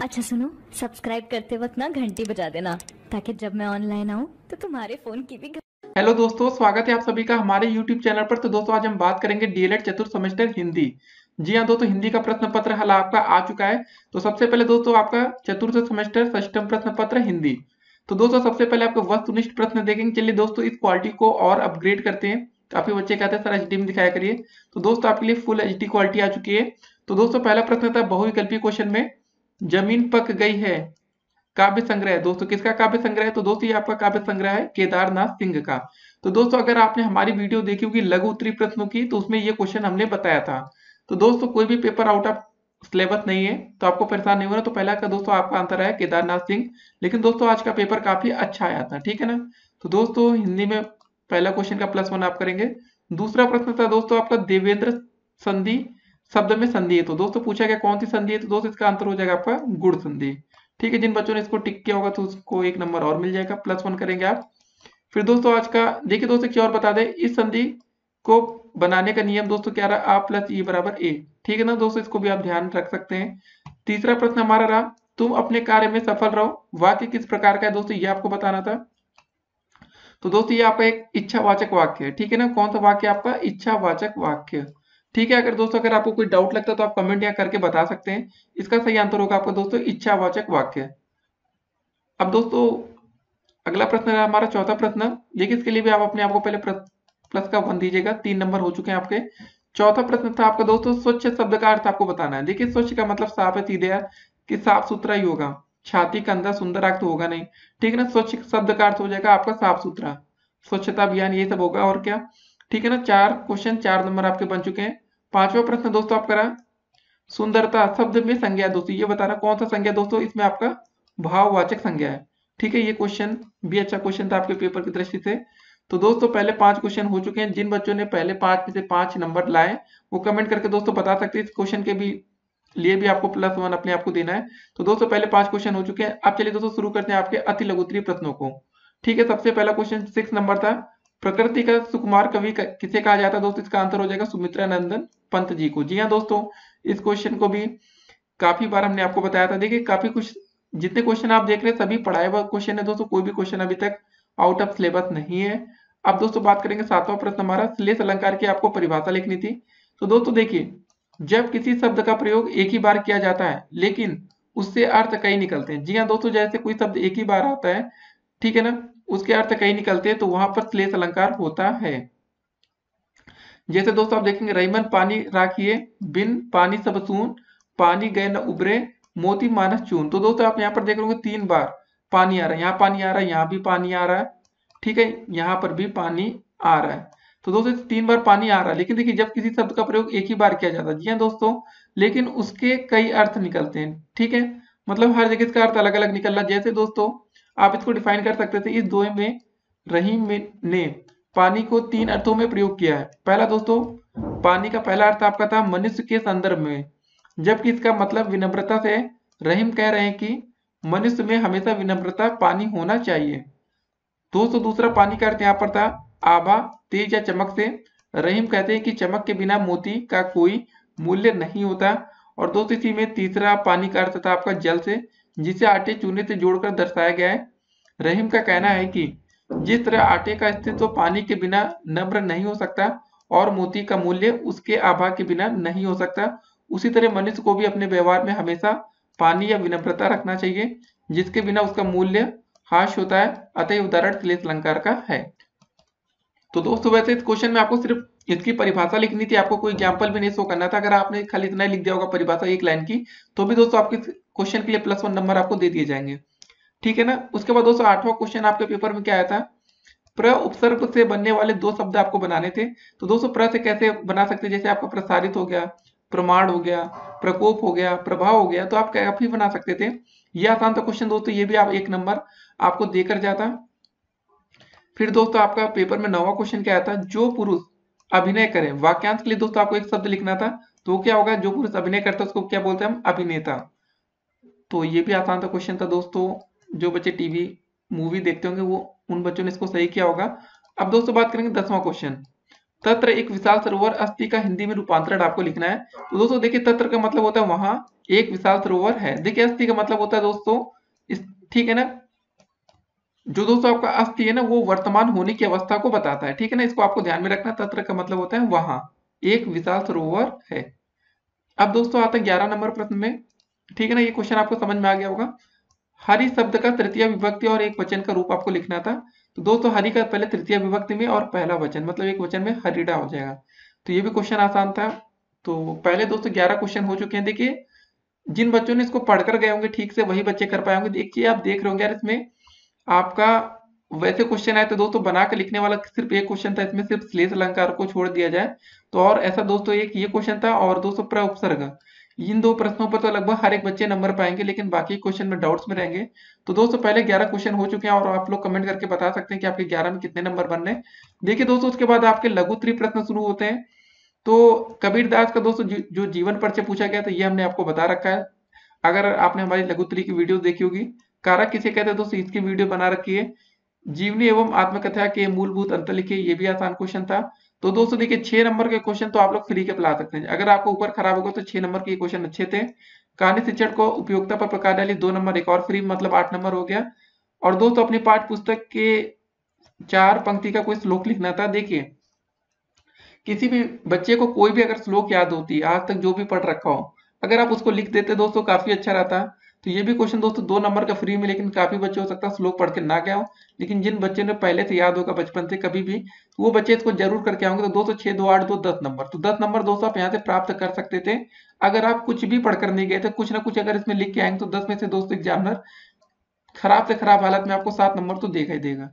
अच्छा सुनो सब्सक्राइब करते वक्त ना घंटी बजा देना, ताकि जब मैं ऑनलाइन आऊँ तो तुम्हारे फ़ोन की भी हेलो दोस्तों, स्वागत है आप सभी का हमारे YouTube चैनल पर। तो दोस्तों, आज हम बात करेंगे डीएलएड चतुर्थ सेमेस्टर हिंदी। जी हाँ दोस्तों, हिंदी का प्रश्न पत्र हल आपका आ चुका है। तो सबसे पहले दोस्तों, आपका चतुर्थ सेमेस्टर षष्टम प्रश्न पत्र हिंदी। तो दोस्तों, सबसे पहले आपको वस्तुनिष्ठ प्रश्न देखेंगे। चलिए दोस्तों, इस क्वालिटी को और अपग्रेड करते हैं। काफ़ी बच्चे कहते हैं, सर एचडी में दिखाया करिए। तो दोस्तों, आपके लिए फुल एचडी क्वालिटी आ चुकी है। तो दोस्तों, पहला प्रश्न था बहुविकल्पी क्वेश्चन में। ज़मीन पक गई है। काव्य संग्रह। दोस्तों, किसका काव्य संग्रह है? तो दोस्तों, ये आपका काव्य संग्रह है केदारनाथ सिंह का। तो दोस्तों, अगर आपने हमारी वीडियो देखी होगी लघु उत्तरी प्रश्नों की तो उसमें ये क्वेश्चन हमने बताया था। तो दोस्तों, कोई भी पेपर आउट ऑफ़ सिलेबस नहीं है तो आपको परेशान नहीं होना। तो पहला का दोस्तों, आपका आंसर है केदारनाथ सिंह। लेकिन दोस्तों, आज का पेपर काफ़ी अच्छा आया था, ठीक है ना? तो दोस्तों, हिंदी में पहला क्वेश्चन का प्लस वन आप करेंगे। दूसरा प्रश्न था दोस्तों, आपका देवेंद्र संधि शब्द में संधि है तो दोस्तों पूछा गया कौन सी संधि है तो दोस्तों इसका आंसर हो जाएगा आपका गुड़ संधि। ठीक है, जिन बच्चों ने इसको टिक किया होगा तो उसको एक नंबर और मिल जाएगा, प्लस वन करेंगे आप। फिर दोस्तों आज का, देखिए दोस्तों क्या और बता दें, इस संधि को बनाने का नियम दोस्तों क्या रहा? आ प्लस ई बराबर ए। ठीक है ना दोस्तों, इसको भी आप ध्यान रख सकते हैं। तीसरा प्रश्न हमारा रहा, तुम अपने कार्य में सफल रहो। वाक्य किस प्रकार का है दोस्तों, ये आपको बताना था। तो दोस्तों ये आपका एक इच्छावाचक वाक्य है। ठीक है ना, कौन सा वाक्य आपका? इच्छावाचक वाक्य। ठीक है, अगर दोस्तों, अगर आपको कोई डाउट लगता है तो आप कमेंट यहाँ करके बता सकते हैं। इसका सही आंसर होगा आपका दोस्तों, इच्छावाचक वाक्य। अब दोस्तों, अगला प्रश्न है हमारा, चौथा प्रश्न। देखिए, इसके लिए भी आप अपने आप को पहले प्लस का वन दीजिएगा, तीन नंबर हो चुके हैं आपके। चौथा प्रश्न था आपका दोस्तों, स्वच्छ शब्द का अर्थ आपको बताना है। देखिए, स्वच्छ का मतलब साफ़ है, सीधे कि साफ़ सुथरा ही होगा। छाती कंधा सुंदर आग तो होगा नहीं। ठीक है ना, स्वच्छ शब्द का अर्थ हो जाएगा आपका साफ़ सुथरा। स्वच्छता अभियान ये सब होगा, और क्या? ठीक है ना? चार क्वेश्चन चार नंबर आपके बन चुके हैं। पांचवा प्रश्न दोस्तों आपका रहा। सुंदरता शब्द में संज्ञा दोस्तों, ये बता रहा कौन सा संज्ञा दोस्तों? इसमें आपका भाववाचक संज्ञा है। ठीक है, ये क्वेश्चन भी अच्छा क्वेश्चन था आपके पेपर की दृष्टि से। तो दोस्तों, पहले पाँच क्वेश्चन हो चुके हैं। जिन बच्चों ने पहले पाँच में से पाँच नंबर लाए, वो कमेंट करके दोस्तों बता सकते हैं। इस क्वेश्चन के भी लिए भी आपको प्लस वन अपने आप को देना है। तो दोस्तों, पहले पाँच क्वेश्चन हो चुके हैं। अब चलिए दोस्तों, शुरू करते हैं आपके अति लघुत्तरी प्रश्नों को। ठीक है, सबसे पहला क्वेश्चन सिक्स नंबर था। प्रकृति का सुकुमार कवि किसे कहा जाता है दोस्तों? इसका आंसर हो जाएगा सुमित्रा नंदन पंत जी को। जी हाँ दोस्तों, इस क्वेश्चन को भी काफ़ी बार हमने आपको बताया था। देखिए, काफ़ी कुछ जितने क्वेश्चन आप देख रहे हैं, सभी पढ़ाए हुआ क्वेश्चन है दोस्तों। कोई भी क्वेश्चन अभी तक आउट ऑफ़ सिलेबस नहीं है। अब दोस्तों बात करेंगे, सातवां प्रश्न हमारा, श्लेष अलंकार की आपको परिभाषा लिखनी थी? तो दोस्तों देखिए, जब किसी शब्द का प्रयोग एक ही बार किया जाता है, लेकिन उससे अर्थ कई निकलते हैं। जी हाँ दोस्तों, जैसे कोई शब्द एक ही बार आता है, ठीक है ना? उसके अर्थ कई निकलते हैं तो वहाँ पर श्लेष अलंकार होता है। जैसे दोस्तों आप देखेंगे, रईमन पानी राखिए, बिन पानी सब सून, पानी गए न उबरे मोती मानस चून। तो दोस्तों आप यहाँ पर देख रहे तीन बार, पानी आ रहा है, यहाँ पानी आ रहा है, यहाँ भी पानी आ रहा है, ठीक है, यहाँ पर भी पानी आ रहा है। तो दोस्तों तीन बार पानी आ रहा है, लेकिन देखिए जब किसी शब्द का प्रयोग एक ही बार किया जाता है, जी हाँ दोस्तों, लेकिन उसके कई अर्थ निकलते हैं, ठीक है मतलब हर जगह इसका अर्थ अलग अलग निकल रहा है जैसे दोस्तों आप इसको डिफाइन कर सकते थे इस दो में रहीम ने। पानी को तीन अर्थों में प्रयोग किया है। पहला दोस्तों, पानी का पहला अर्थ आपका था मनुष्य के संदर्भ में। जबकि इसका मतलब विनम्रता से रहीम कह रहे हैं कि मनुष्य में हमेशा विनम्रता पानी होना चाहिए। दोस्तों, दूसरा पानी का अर्थ यहाँ पर था आभा, तेज या चमक से। रहीम कहते हैं कि चमक के बिना मोती का कोई मूल्य नहीं होता। और दोस्तों, इसी में तीसरा पानी का अर्थ था आपका जल से, जिसे आटे चूने से जोड़कर दर्शाया गया है। रहीम का कहना है कि जिस तरह आटे का अस्तित्व पानी के बिना नम्र नहीं हो सकता और मोती का मूल्य उसके आभा के बिना नहीं हो सकता, उसी तरह मनुष्य को भी अपने व्यवहार में हमेशा पानी या विनम्रता रखना चाहिए, जिसके बिना उसका मूल्य हाश होता है, अतः उदाहरण क्लेश अलंकार का है। तो दोस्तों, वैसे इस क्वेश्चन में आपको सिर्फ़ इसकी परिभाषा लिखनी थी, आपको कोई एग्ज़ाम्पल भी नहीं शो करना था। अगर आपने खाली इतना ही लिख दिया होगा परिभाषा एक लाइन की तो भी दोस्तों आपके क्वेश्चन के लिए प्लस वन नंबर आपको दे दिए जाएँगे। ठीक है ना? उसके बाद दोस्तों, आठवां क्वेश्चन आपके पेपर में क्या आया था? प्र उपसर्ग से बनने वाले दो शब्द आपको बनाने थे। तो दोस्तों, प्र से कैसे बना सकते जैसे आपका प्रसारित हो गया, प्रमाण हो गया, प्रकोप हो गया, प्रभाव हो गया तो आप काफ़ी बना सकते थे। ये आसान था क्वेश्चन दोस्तों, ये भी आप एक नंबर आपको देकर जाता। फिर दोस्तों, आपका पेपर में नवा क्वेश्चन क्या आया था? जो पुरुष अभिनय करे। वाक्यांश के लिए दोस्तों, आपको एक शब्द लिखना था। तो क्या होगा? जो पुरुष अभिनय करता है, उसको क्या बोलते हैं हम? अभिनेता। तो ये भी आसान था क्वेश्चन था दोस्तों। जो बच्चे टीवी मूवी देखते होंगे, वो उन बच्चों ने इसको सही किया होगा। अब दोस्तों बात करेंगे दसवां क्वेश्चन तत्र एक विशाल सरोवर अस्थि का हिंदी में रूपांतरण आपको लिखना है। तो दोस्तों देखिए, तत्र का मतलब होता है वहाँ एक विशाल सरोवर है। देखिए अस्थि का मतलब होता है दोस्तों ठीक है ना? जो दोस्तों आपका अस्थि है ना, वो वर्तमान होने की अवस्था को बताता है। ठीक है ना? इसको आपको ध्यान में रखना, तत्र का मतलब होता है वहाँ एक विशाल सरोवर है। अब दोस्तों आता है ग्यारह नंबर प्रश्न में। ठीक है ना? ये क्वेश्चन आपको समझ में आ गया होगा। हरि शब्द का तृतीय विभक्ति और एक वचन का रूप आपको लिखना था। तो दोस्तों, हरि का पहले तृतीय विभक्ति में और पहला वचन मतलब एक वचन में हरिडा हो जाएगा। तो ये भी क्वेश्चन आसान था। तो पहले दोस्तों, ग्यारह क्वेश्चन हो चुके हैं। देखिए, जिन बच्चों ने इसको पढ़कर गए होंगे, ठीक से वही बच्चे कर पाए होंगे। देखिए, आप देख रहे होंगे यार, इसमें आपका वैसे क्वेश्चन आए तो दोस्तों, बना के लिखने वाला सिर्फ़ एक क्वेश्चन था। इसमें सिर्फ़ श्लेष अलंकार को छोड़ दिया जाए। तो और ऐसा दोस्तों, एक ये क्वेश्चन था और दोस्तों प्रउपसर्ग इन दो प्रश्नों पर तो लगभग हर एक बच्चे नंबर पाएँगे, लेकिन बाकी क्वेश्चन में डाउट्स में रहेंगे। तो दोस्तों, पहले 11 क्वेश्चन हो चुके हैं और आप लोग कमेंट करके बता सकते हैं कि आपके 11 में कितने नंबर बन रहे देखिए दोस्तों, उसके बाद आपके लघु त्री प्रश्न शुरू होते हैं। तो कबीर दास का दोस्तों, जो जीवन परिचय पूछा गया था, ये हमने आपको बता रखा है। अगर आपने हमारी लघु त्री की वीडियो देखी होगी कारक किसे कहते हैं दोस्तों, इसकी वीडियो बना रखी है। जीवनी एवं आत्मकथा के मूलभूत अंतर लिखे ये भी आसान क्वेश्चन था। तो दोस्तों देखिए, छह नंबर के क्वेश्चन तो आप लोग फ्री के ला सकते हैं। अगर आपको ऊपर खराब होगा तो छह नंबर के क्वेश्चन अच्छे थे। कहानी शिक्षण को उपयोगिता पर प्रकार डाली दो नंबर एक और फ्री मतलब आठ नंबर हो गया। और दोस्तों अपनी पाठ पुस्तक के चार पंक्ति का कोई श्लोक लिखना था। देखिए, किसी भी बच्चे को कोई भी अगर श्लोक याद होती, आज तक जो भी पढ़ रखा हो, अगर आप उसको लिख देते दोस्तों, काफ़ी अच्छा रहता। तो ये भी क्वेश्चन दोस्तों, दो नंबर का फ्री में, लेकिन काफ़ी बच्चे हो सकता है श्लोक पढ़ के ना गया हो। लेकिन जिन बच्चे ने पहले से याद होगा बचपन से कभी भी तो वो बच्चे इसको ज़रूर करके आओगे। तो दो सौ छह, दो, आठ, दो, दस नंबर तो दस नंबर दोस्तों, आप यहाँ से प्राप्त कर सकते थे। अगर आप कुछ भी पढ़कर नहीं गए थे, कुछ ना कुछ अगर इसमें लिख के आएँगे तो दस में से दोस्तों एग्जामिनर खराब से खराब हालत में आपको सात नंबर तो देखा ही देगा।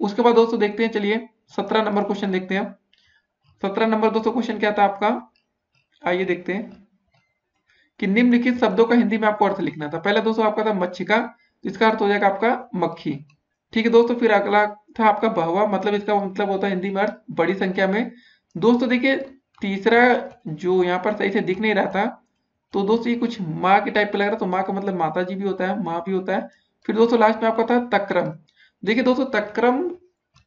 उसके बाद दोस्तों देखते हैं, चलिए, सत्रह नंबर क्वेश्चन देखते हैं। सत्रह नंबर दोस्तों क्वेश्चन क्या था आपका? आइए देखते हैं। कि निम्नलिखित शब्दों का हिंदी में आपको अर्थ लिखना था। पहला दोस्तों आपका था मच्छिका इसका अर्थ हो जाएगा आपका मक्खी। ठीक है दोस्तों, फिर अगला था आपका बहवा मतलब इसका मतलब होता है हिंदी में अर्थ बड़ी संख्या में। दोस्तों देखिए, तीसरा जो यहाँ पर सही से दिख नहीं रहा था तो दोस्तों ये कुछ माँ के टाइप पे लग रहा है तो माँ का मतलब माता जी भी होता है, माँ भी होता है। फिर दोस्तों लास्ट में आपका था तक्रम। देखिए दोस्तों, तक्रम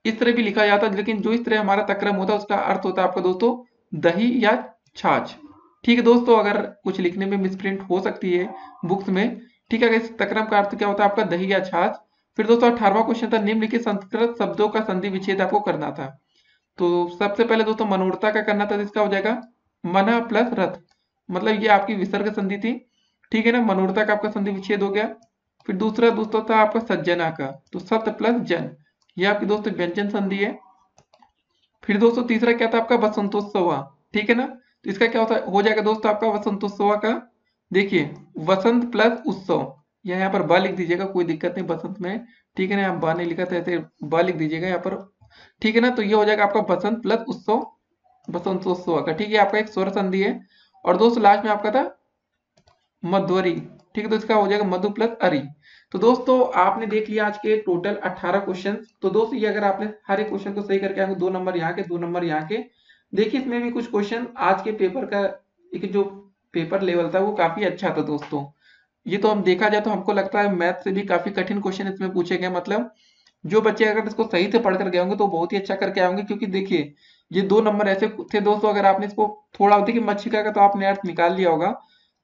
इस तरह भी लिखा जाता है, लेकिन जो इस तरह हमारा तक्रम होता है, उसका अर्थ होता है आपका दोस्तों, दही या छाछ। ठीक है दोस्तों, अगर कुछ लिखने में मिसप्रिंट हो सकती है बुक्स में, ठीक है तक्रम का अर्थ क्या होता है आपका दही या छाछ, फिर दोस्तों अठारवा क्वेश्चन था, निम्नलिखित संस्कृत शब्दों का संधि विच्छेद आपको करना था। तो सबसे पहले दोस्तों मनोरता का करना था, जिसका हो जाएगा मना प्लस रथ। मतलब ये आपकी विसर्ग संधि थी, ठीक है ना मनोरता का आपका संधि विच्छेद हो गया। फिर दूसरा दोस्तों था आपका सज्जना का तो सत प्लस जन। ये आपकी दोस्तों व्यंजन संधि है। फिर दोस्तों तीसरा क्या था आपका बसंतोत्सव, ठीक है ना तो इसका क्या होता है? जाएगा दोस्तों आपका वसंतोत्सव का। देखिए, वसंत प्लस उत्सव। या यहाँ पर ब लिख दीजिएगा, कोई दिक्कत नहीं बसंत में। ठीक है ना यहाँ ब नहीं लिखा था ऐसे ब लिख दीजिएगा यहाँ पर। ठीक है ना तो ये हो जाएगा आपका बसंत प्लस उत्सव बसंतोत्सव का। ठीक है, आपका एक स्वर संधि है। और दोस्तों लास्ट में आपका था मध्वरी। ठीक है तो इसका हो जाएगा मधु प्लस अरी। तो दोस्तों, आपने देख लिया आज के टोटल 18 क्वेश्चन तो दोस्तों, ये अगर आपने हर एक क्वेश्चन को सही करके दो नंबर यहाँ के, दो नंबर यहाँ के देखिए, इसमें भी कुछ क्वेश्चन आज के पेपर का एक जो पेपर लेवल था, वो काफ़ी अच्छा था दोस्तों। ये तो हम देखा जाए तो हमको लगता है मैथ से भी काफ़ी कठिन क्वेश्चन इसमें पूछे गए मतलब जो बच्चे अगर इसको सही से पढ़कर गए होंगे तो बहुत ही अच्छा करके आएँगे क्योंकि देखिए, ये दो नंबर ऐसे थे दोस्तों, अगर आपने इसको थोड़ा देखिए मच्छिका का तो आपने अर्थ निकाल लिया होगा।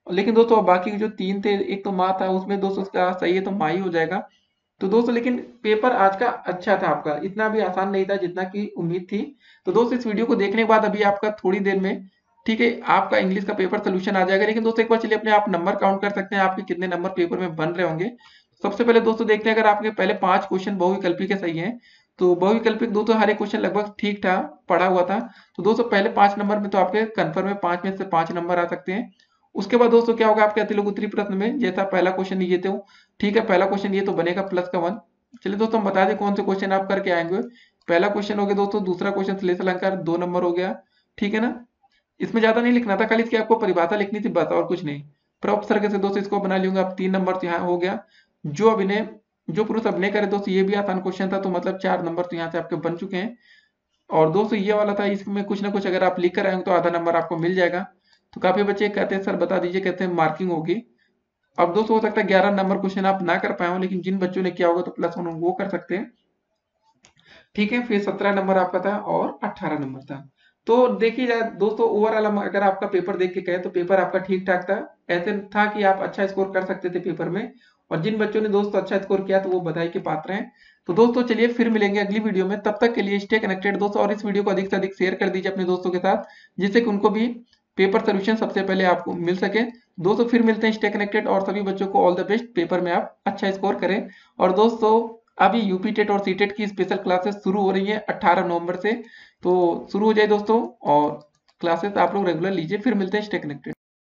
लेकिन दोस्तों बाकी जो तीन थे, एक तो माँ था, उसमें दोस्तों सही है तो माँ ही हो जाएगा। तो दोस्तों, लेकिन पेपर आज का अच्छा था आपका। इतना भी आसान नहीं था जितना की उम्मीद थी। तो दोस्तों, इस वीडियो को देखने के बाद अभी आपका थोड़ी देर में, ठीक है, आपका इंग्लिश का पेपर सोल्यूशन आ जाएगा। लेकिन दोस्तों, एक बार चलिए अपने आप नंबर काउंट कर सकते हैं आपके कितने नंबर पेपर में बन रहे होंगे। सबसे पहले दोस्तों, देखते हैं अगर आपके पहले पाँच क्वेश्चन बहुविकल्पी के सही हैं तो बहुविकल्पिक दोस्तों हर एक क्वेश्चन लगभग ठीक था, पढ़ा हुआ था। तो दोस्तों, पहले पाँच नंबर में तो आपके कन्फर्म में पाँच में से पाँच नंबर आ सकते हैं। उसके बाद दोस्तों क्या होगा आपके अतिलोक उत्तरी प्रश्न में, जैसा पहला क्वेश्चन ये थे ठीक है, पहला क्वेश्चन ये तो बनेगा प्लस का वन चलिए दोस्तों बता दें कौन से क्वेश्चन आप करके आएँगे। पहला क्वेश्चन हो गया दोस्तों, दूसरा क्वेश्चन श्लेष अलंकार, दो नंबर हो गया। ठीक है ना? इसमें ज़्यादा नहीं लिखना था, खाली इसकी आपको परिभाषा लिखनी थी, बस और कुछ नहीं। प्रोपसर्ग से दोस्तों इसको बना लूँगा आप तीन नंबर तो यहाँ हो गया। जो अभिनय, जो पुरुष अभिनय करे दोस्तों, ये भी आसान क्वेश्चन था तो मतलब चार नंबर तो यहाँ से आपके बन चुके हैं। और दोस्तों ये वाला था, इसमें कुछ ना कुछ अगर आप लिख कर आएँगे तो आधा नंबर आपको मिल जाएगा। तो काफ़ी बच्चे कहते हैं, सर, बता दीजिए, कहते हैं, मार्किंग होगी। अब दोस्तों, हो सकता है ग्यारह नंबर क्वेश्चन आप ना कर पाए हो, लेकिन जिन बच्चों ने किया होगा तो प्लस वन वो कर सकते हैं। ठीक है, फिर सत्रह नंबर आपका था और अट्ठारह नंबर था। तो देखिए जाए दोस्तों ओवरऑल अगर आपका पेपर देख के कहें तो पेपर आपका ठीक ठाक था। ऐसे था कि आप अच्छा स्कोर कर सकते थे पेपर में, और जिन बच्चों ने दोस्तों अच्छा स्कोर किया तो वो बधाई के पात्र हैं। तो दोस्तों, चलिए फिर मिलेंगे अगली वीडियो में। तब तक के लिए स्टे कनेक्टेड दोस्तों, और इस वीडियो को अधिक से अधिक शेयर कर दीजिए अपने दोस्तों के साथ, जिससे कि उनको भी पेपर सोल्यूशन सबसे पहले आपको मिल सके। दोस्तों, फिर मिलते हैं स्टे कनेक्टेड और सभी बच्चों को ऑल द बेस्ट पेपर में आप अच्छा स्कोर करें। और दोस्तों, अभी यूपी टेट और सी टेट की स्पेशल क्लासेस शुरू हो रही है 18 नवंबर से। तो शुरू हो जाए दोस्तों और क्लासेस आप लोग रेगुलर लीजिए, फिर मिलते हैं स्टे कनेक्टेड।